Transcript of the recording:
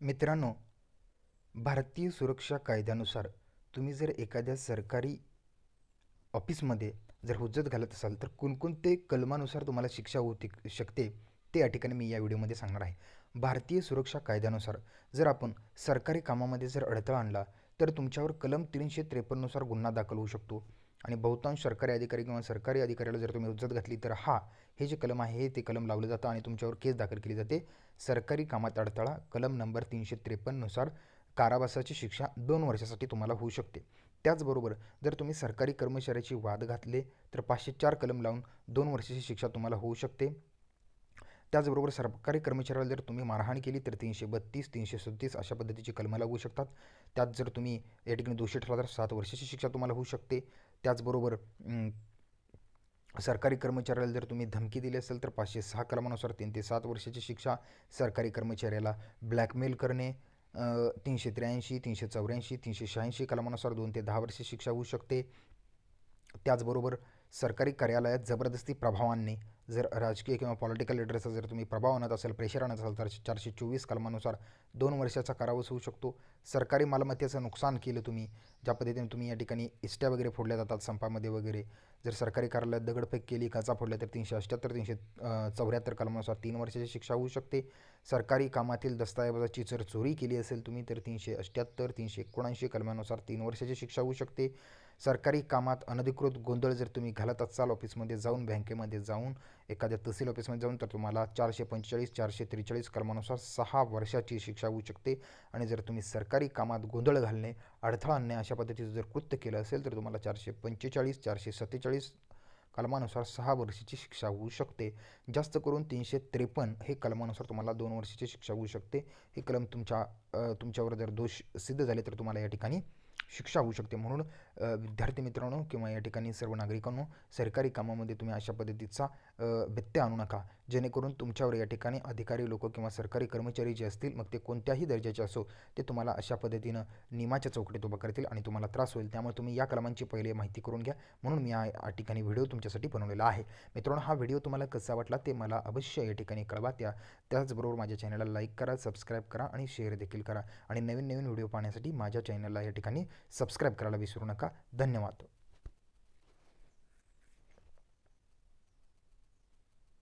मित्रांनो भारतीय सुरक्षा कायद्यानुसार तुम्ही जर एखाद्या सरकारी ऑफिसमध्ये जर हुज्जत घालत असाल तर कोणकोणते कलमानुसार तुम्हाला शिक्षा होती शकते ते या ठिकाणी मी या व्हिडिओमध्ये सांगणार आहे. भारतीय सुरक्षा कायद्यानुसार जर आपण सरकारी कामामध्ये जर अडथळा आणला तर तुमच्यावर कलम तीनशे त्रेपन्ननुसार गुन्हा दाखल होऊ शकतो. आणि बहुतांश सरकारी अधिकारी किंवा सरकारी अधिकाऱ्याला जर तुम्ही उज्जत घातली तर हा हे जे कलम आहे हे ते कलम लावलं जातं आणि तुमच्यावर केस दाखल केली जाते. सरकारी कामात अडथळा कलम नंबर तीनशे त्रेपन्ननुसार कारावासाची शिक्षा दोन वर्षासाठी तुम्हाला होऊ शकते. त्याचबरोबर जर तुम्ही सरकारी कर्मचाऱ्याची वाद घातले तर पाचशे चार कलम लावून दोन वर्षाची शिक्षा तुम्हाला होऊ शकते. त्याचबरोबर सरकारी कर्मचाऱ्याला जर तुम्ही मारहाण केली तर तीनशे बत्तीस तीनशे सदतीस अशा पद्धतीची कलमं लागू शकतात. त्यात जर तुम्ही या ठिकाणी दोषी ठरला तर सात वर्षाची शिक्षा तुम्हाला होऊ शकते. त्याचबरोबर सरकारी कर्मचाऱ्याला जर तुम्ही धमकी दिली असेल तर पाचशे सहा कलमानुसार तीन ते सात वर्षाची शिक्षा सरकारी कर्मचाऱ्याला ब्लॅकमेल करणे तीनशे त्र्याऐंशी तीनशे चौऱ्याऐंशी तीनशे शहाऐंशी कलमानुसार दोन ते दहा वर्षे शिक्षा होऊ शकते. त्याचबरोबर सरकारी कार्यालयात जबरदस्ती प्रभावांनी जर राजकीय किंवा पॉलिटिकल लिडरचा जर तुम्ही प्रभाव आणत असेल प्रेशर आणत असाल तर चारशे चोवीस कलमानुसार दोन वर्षाचा कारावास होऊ शकतो. सरकारी मालमत्तेचं नुकसान केलं तुम्ही ज्या पद्धतीने तुम्ही या ठिकाणी इष्ट्या वगैरे फोडल्या जातात संपामध्ये वगैरे. जर सरकारी कार्यालयात दगडफेक केली काचा फोडल्या तर तीनशे अठ्याहत्तर तीनशे चौऱ्याहत्तर कलमानुसार तीन वर्षाची शिक्षा होऊ शकते. सरकारी कामातील दस्तऐवजाची जर चोरी केली असेल तुम्ही तर तीनशे अठ्याहत्तर तीनशे एकोणऐंशी कलमानुसार तीन वर्षाची शिक्षा होऊ शकते. सरकारी कामात अनधिकृत गोंधळ जर तुम्ही घालत असाल ऑफिसमध्ये जाऊन बँकेमध्ये जाऊन एखाद्या तहसील ऑफिसमध्ये जाऊन तर तुम्हाला चारशे पंचेचाळीस चारशे त्रेचाळीस कलमानुसार सहा वर्षाची शिक्षा होऊ शकते. आणि जर तुम्ही सरकारी कामात गोंधळ घालणे अडथळा आणणे अशा पद्धतीचं जर कृत्य केलं असेल तर तुम्हाला चारशे पंचेचाळीस चारशे सत्तेचाळीस कलमानुसार सहा वर्षाची शिक्षा होऊ शकते. जास्त करून तीनशे त्रेपन्न हे कलमानुसार तुम्हाला दोन वर्षाची शिक्षा होऊ शकते. हे कलम तुमच्या तुमच्यावर जर दोष सिद्ध झाले तर तुम्हाला या ठिकाणी शिक्षा होऊ शकते. म्हणून विद्यार्थी मित्रांनो किंवा या ठिकाणी सर्व नागरिकांनो सरकारी कामामध्ये तुम्ही अशा पद्धतीचा व्यत्यय आणू नका. जेणेकरून तुमच्यावर या ठिकाणी अधिकारी लोक किंवा सरकारी कर्मचारी जे असतील मग ते कोणत्याही दर्जाचे असो ते तुम्हाला अशा पद्धतीनं नियमाच्या चौकटीत उभं करतील आणि तुम्हाला त्रास होईल. त्यामुळे तुम्ही या कलमांची पहिले माहिती करून घ्या. म्हणून मी या ठिकाणी व्हिडिओ तुमच्यासाठी बनवलेला आहे. मित्रांनो हा व्हिडिओ तुम्हाला कसा वाटला ते मला अवश्य या ठिकाणी कळवा. त्या त्याचबरोबर माझ्या चॅनलला लाईक करा सबस्क्राईब करा आणि शेअर देखील करा. आणि नवीन नवीन व्हिडिओ पाहण्यासाठी माझ्या चॅनलला या ठिकाणी सबस्क्राईब करायला विसरू नका. धन्यवाद.